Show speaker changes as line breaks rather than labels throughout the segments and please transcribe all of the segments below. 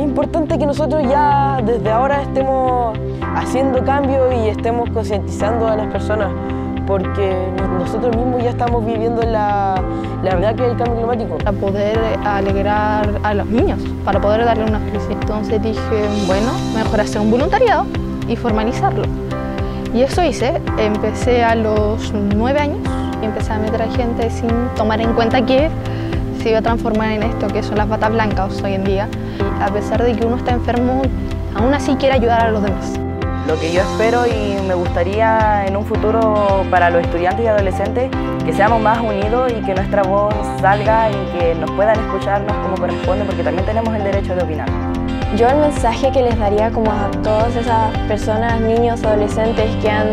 Es importante que nosotros ya desde ahora estemos haciendo cambios y estemos concientizando a las personas porque nosotros mismos ya estamos viviendo la, la verdad que es el cambio climático.
Para poder alegrar a los niños, para poder darle una felicidad. Entonces dije, bueno, mejor hacer un voluntariado y formalizarlo. Y eso hice, empecé a los nueve años y empecé a meter a gente sin tomar en cuenta que se iba a transformar en esto, que son las batas blancas hoy en día. Y a pesar de que uno está enfermo, aún así quiere ayudar a los demás.
Lo que yo espero y me gustaría en un futuro para los estudiantes y adolescentes, que seamos más unidos y que nuestra voz salga y que nos puedan escucharnos como corresponde, porque también tenemos el derecho de opinar.
Yo el mensaje que les daría como a todas esas personas, niños, adolescentes que han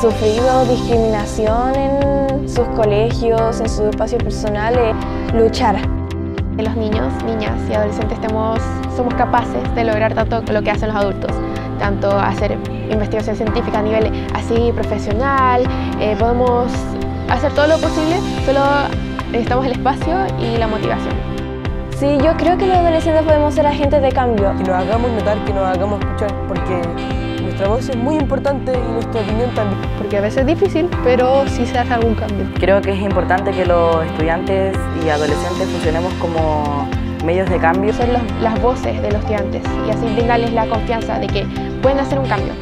sufrido discriminación en sus colegios, en sus espacios personales, luchar.
Que los niños, niñas y adolescentes somos capaces de lograr tanto lo que hacen los adultos tanto hacer investigación científica a nivel así profesional, eh, podemos hacer todo lo posible, solo necesitamos el espacio y la motivación.
Sí, yo creo que los adolescentes podemos ser agentes de cambio.
Que nos hagamos notar, que nos hagamos escuchar, porque nuestra voz es muy importante y nuestra opinión también.
Porque a veces es difícil, pero sí se hace algún cambio.
Creo que es importante que los estudiantes y adolescentes funcionemos como medios de cambio.
Ser las voces de los estudiantes y así brindarles la confianza de que pueden hacer un cambio.